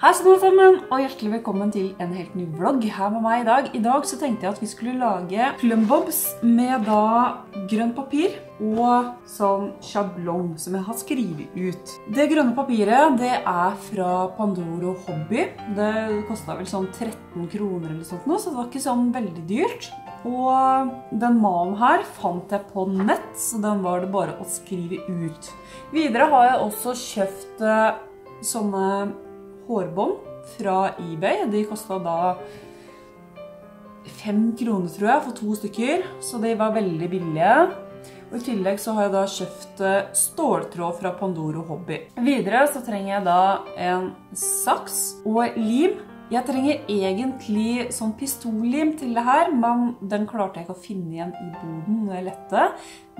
Hei sann alle sammen, og hjertelig velkommen til en helt ny vlogg her med meg i dag. I dag så tenkte jeg at vi skulle lage plumbobs med da grønt papir og sånn sjablong som jeg har skrivet ut. Det grønne papiret, det er fra Pandoro Hobby. Det kostet vel sånn 13 kroner eller sånt nå, så det var ikke sånn veldig dyrt. Og den malen her fant jeg på nett, så den var det bare å skrive ut. Videre har jeg også kjøpt eh, sånne hårbånd fra eBay. De kostet da 5 kroner, tror jeg, for to stykker. Så de var veldig billige. Og I tillegg så har jeg da kjøpt eh, ståltråd fra Pandoro Hobby. Videre så trenger jeg da en saks og lim. Jeg trenger egentlig sånn pistollim til det her, men den klarte jeg ikke å finne igjen i boden når jeg lette.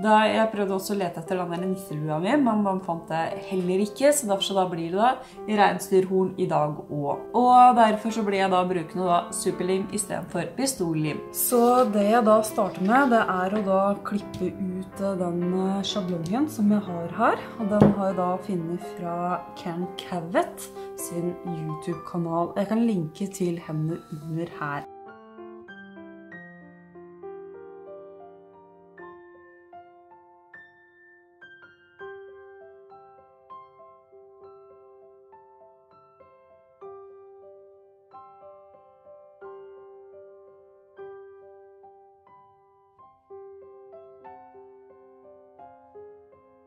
Da jeg prøvde også å lete etter den der nisselua mi, men den fant jeg heller ikke, så derfor så da blir det da reinsdyrhorn i dag også. Og derfor så blir jeg da brukende da superlim i stedet for pistollim. Så det jeg da starter med, det er å da klippe ut eh, den eh, sjablongen som jeg har her. Og den har jeg da finnet fra Can Cavett sin YouTube-kanal. Jeg kan linke til henne under her.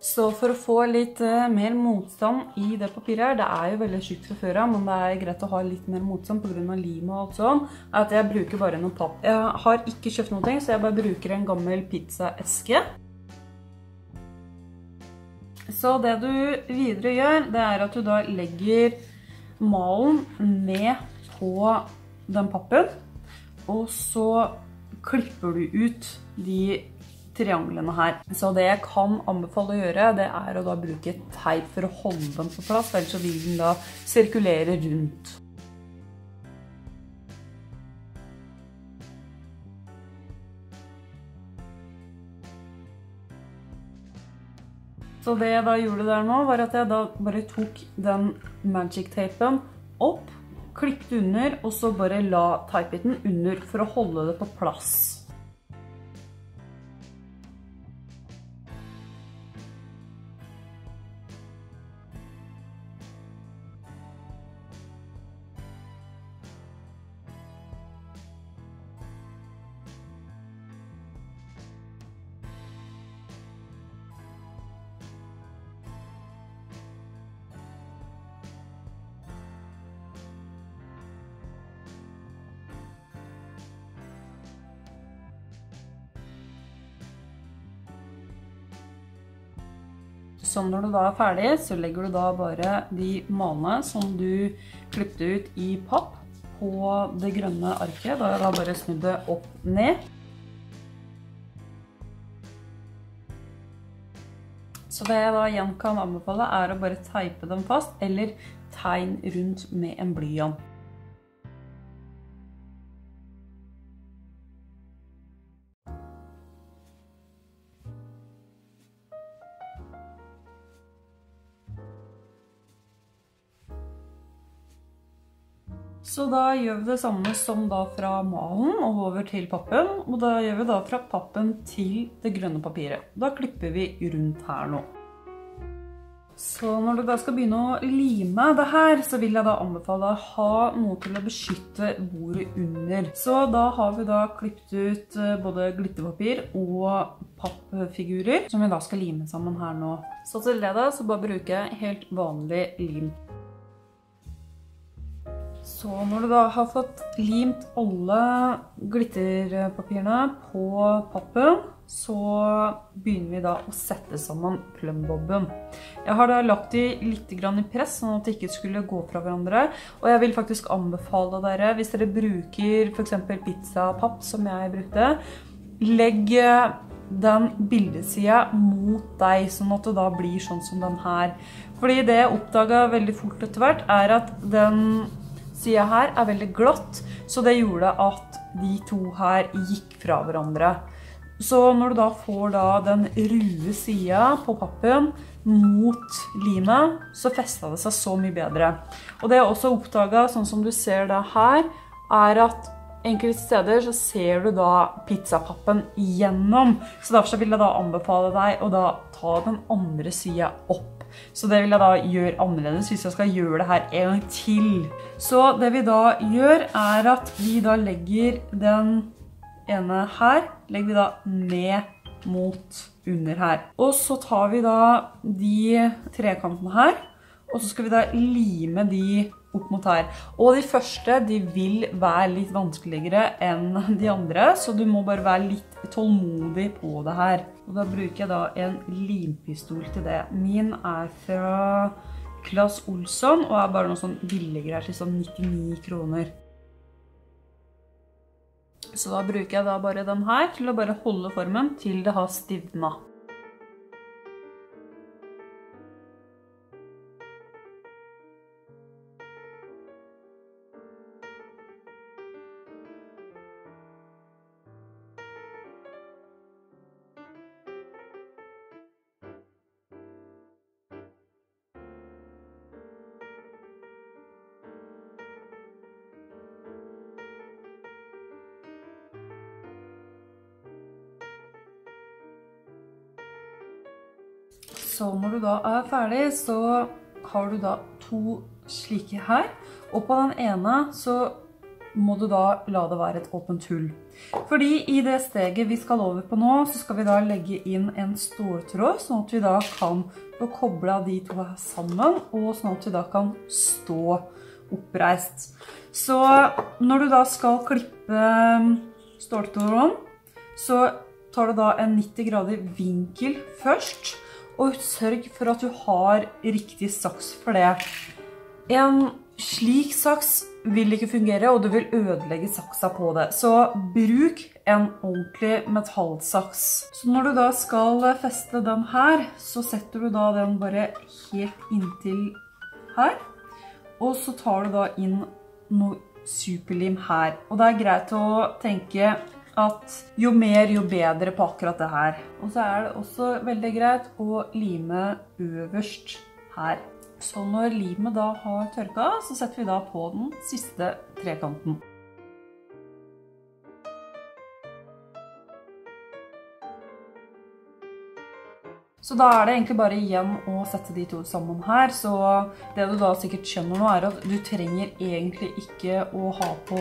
Så for å få litt uh, mer motstand i det papiret her, det er jo veldig tjukt fra før men det er greit å ha litt mer motstand på grunn av lim og alt sånn, at jeg bruker bare noe papp. Jeg har ikke kjøpt noe, så jeg bare bruker en gammel pizzaeske. Så det du videre gjør, det er at du da legger malen ned på den pappen, og så klipper du ut de trianglene her. Så det jeg kan anbefale å gjøre, det er å da bruke teip for å holde dem på plass, ellers så vil den da sirkulere rundt. Så det jeg da gjorde der nå, var at jeg da bare tok den magic-tapen opp, klikket under, og så bare la teipbiten under for å holde det på plass. Så når du da er ferdig, så legger du da bare de malene som du klippte ut i papp på det grønne arket. Da har jeg da bare snudd det opp ned. Så det jeg da igjen kan anbefale er å bare teipe dem fast, eller tegn rundt med en blyant. Da gjør vi det samme som da fra malen og over til pappen. Og da gjør vi da fra pappen til det grønne papiret. Da klipper vi rundt her nå. Så når du da skal begynne å lime det her, så vil jeg da anbefale deg å ha noe til å beskytte bordet under. Så da har vi da klippet ut eh, både glitterpapir og pappfigurer, som vi da skal lime sammen her nå. Så til det da, så bare bruker jeg helt vanlig lim. Så når du da har fått limt alle glitterpapirene på pappen, så begynner vi da å sette sammen plumbobben. Jeg har da lagt de litt i press, sånn at de ikke skulle gå fra hverandre. Og jeg vil faktisk anbefale dere, hvis dere bruker eksempel pizzapapp, som jeg brukte, legg den bildesida mot deg, sånn at det da blir sånn som den her. Fordi det jeg oppdaget veldig fort etter hvert, er at den sida her er veldig glatt, så det gjorde at de to her gikk fra hverandre. Så når du da får da den rue sida på pappen mot limet, så festet det seg så mye bedre. Og det jeg også oppdaget, sånn som du ser det her, er at enkelte steder så ser du da pizzapappen gjennom. Så derfor så vil jeg da anbefale deg å da ta den andre siden opp. Så det vil jeg da gjøre annerledes hvis jeg skal gjøre det her en gang til. Så det vi da gjør er at vi da legger den ene her, legger vi da ned mot under her. Og så tar vi da de trekantene her, og så skal vi da lime de opp mot her. Og de første, de vil være litt vanskeligere enn de andre, så du må bare være litt tålmodig på det her. Og da bruker jeg da en limpistol til det. Min er fra Klaas Olsson, og er bare noe sånn billigere til sånn 99 kroner. Så da bruker jeg da bare den her til å bare holde formen til det har stivnet. Så når du da er ferdig, så har du da to slike her. Og på den ene så må du da la det være et åpent hull. Fordi i det steget vi skal over på nå, så skal vi da legge inn en ståltråd, sånn at vi da kan få koblet de to her sammen, og sånn at vi da kan stå oppreist. Så når du da skal klippe ståltråden, så tar du da en 90 grader vinkel først, og sørg for at du har riktig saks for det. En slik saks vil ikke fungere, og du vil ødelegge saksa på det. Så bruk en ordentlig metallsaks. Så når du da skal feste den her, så setter du da den bare helt inntil her. Og så tar du da inn noe superlim her. Og det er greit å tenke at jo mer, jo bedre på akkurat det her. Og så er det også veldig greit å lime øverst her. Så når limet da har tørka, så setter vi da på den siste trekanten. Så da er det egentlig bare igjen å sette de to sammen her. Så det du da sikkert skjønner nå er at du trenger egentlig ikke å ha på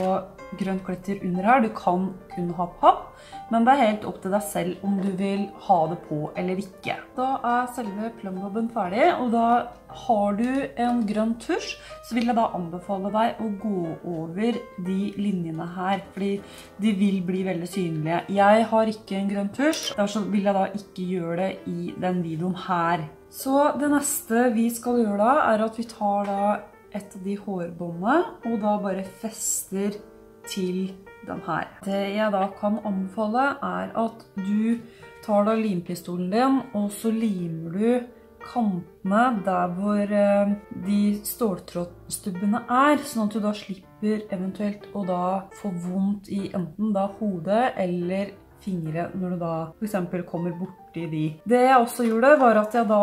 grønt glitter under her. Du kan kun ha papp, men det er helt opp til deg selv om du vil ha det på eller ikke. Da er selve plumbobben ferdig, og da har du en grønn tusj, så vil jeg da anbefale deg å gå over de linjene her, fordi de vil bli veldig synlige. Jeg har ikke en grønn tusj, derfor vil jeg da ikke gjøre det i den videoen her. Så det neste vi skal gjøre da, er at vi tar da et av de hårbåndene, og da bare fester til den her. Det jeg da kan anbefale er at du tar da limpistolen din, og så limer du kantene der hvor eh, de ståltrådstubbene er, sånn at du da slipper eventuelt å da få vondt i enten da hodet eller fingre når du da for eksempel kommer borti de. Det jeg også gjorde var at jeg da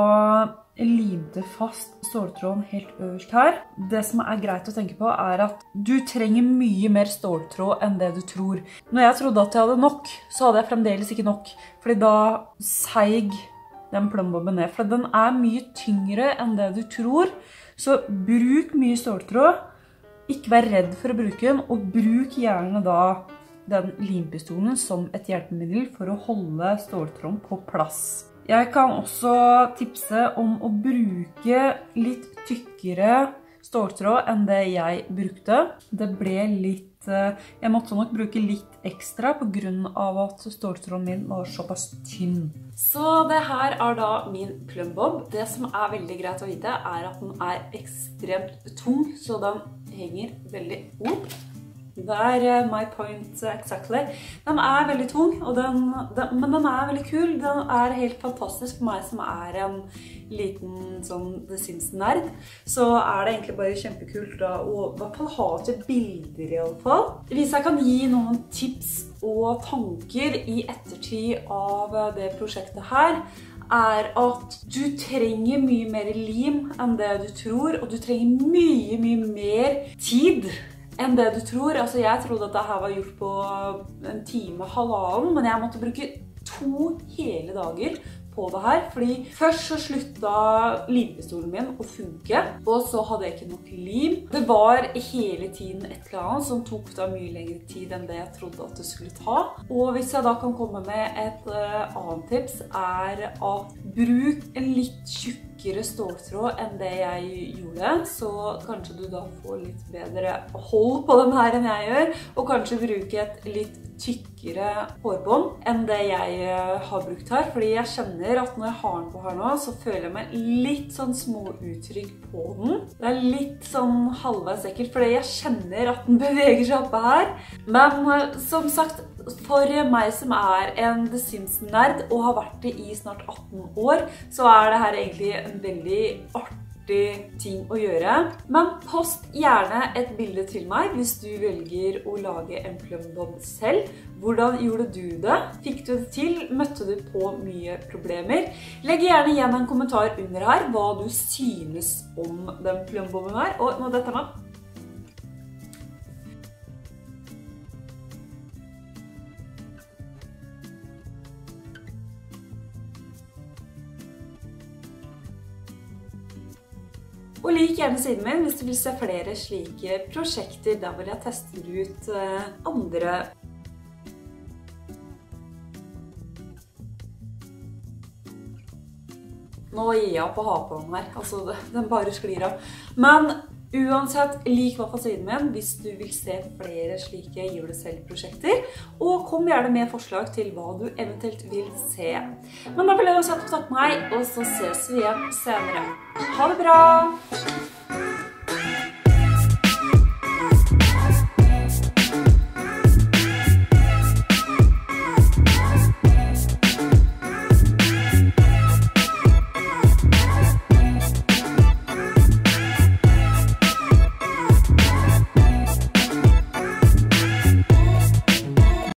limte fast ståltråden helt øverst her. Det som er greit å tenke på er at du trenger mye mer ståltråd enn det du tror. Når jeg trodde at jeg hadde nok, så hadde jeg fremdeles ikke nok. Fordi da seig den plumbobben ned. For den er mye tyngre enn det du tror. Så bruk mye ståltråd. Ikke vær redd for å bruke den, og bruk gjerne da den limpistolen som et hjelpemiddel for å holde ståltråden på plass. Jeg kan også tipse om å bruke litt tykkere ståltråd enn det jeg brukte. Det ble litt... Eh, jeg måtte nok bruke litt ekstra av at ståltråden min var såpass tynn. Så det her er da min plumbob. Det som er veldig greit å vite er at den er ekstremt tung, så den henger veldig opp. Det er eh, my point exactly. Den er veldig tung, den, den, men den er veldig kul. Den er helt fantastisk for meg som er en liten sånn The Sims-nerd. Så er det egentlig bare kjempekult da, å i hvert fall ha til bilder i alle fall. Hvis jeg kan gi noen tips og tanker i ettertid av det prosjektet her, er at du trenger mye mer lim enn det du tror, og du trenger mye, mye mer tid enn det du tror. Altså, jeg trodde at dette var gjort på en time, halvannen, men jeg måtte bruke to hele dager på det her. Fordi først så slutta limpistolen min å funke, og så hadde jeg ikke nok lim. Det var hele tiden et eller annet som tok da mye lengre tid enn det jeg trodde at det skulle ta. Og hvis jeg da kan komme med et uh, annet tips, er at bruk en litt tjukkere ståltråd enn det jeg gjorde, så kanskje du da får litt bedre hold på den her enn jeg gjør, og kanskje bruke et litt tykkere hårbånd enn det jeg eh, har brukt her. Fordi jeg kjenner at når jeg har den på her nå, så føler jeg meg litt sånn småuttrykk på den. Det er litt sånn halvveis ekkelt, fordi jeg kjenner at den beveger seg oppe her. Men eh, som sagt, for meg som er en The Sims-nerd og har vært det i snart 18 år, så er det her egentlig en veldig artig ting å gjøre. Men post gjerne et bilde til meg hvis du velger å lage en plumbob selv. Hvordan gjorde du det? Fikk du det til? Møtte du på mye problemer? Legg gjerne igjen en kommentar under her hva du synes om den plumboben her. Og nå dette med Og lik gjerne siden min hvis du vil se flere slike prosjekter der hvor jeg tester ut eh, andre Nå gir jeg opp å ha på den her. Altså, den bare sklir av. Men uansett, lik hva siden min hvis du vil se flere slike gjør det selv-prosjekter. Og kom gjerne med forslag til hva du eventuelt vil se. Men da vil jeg uansett takke meg, og så ses vi igjen senere. Ha det bra!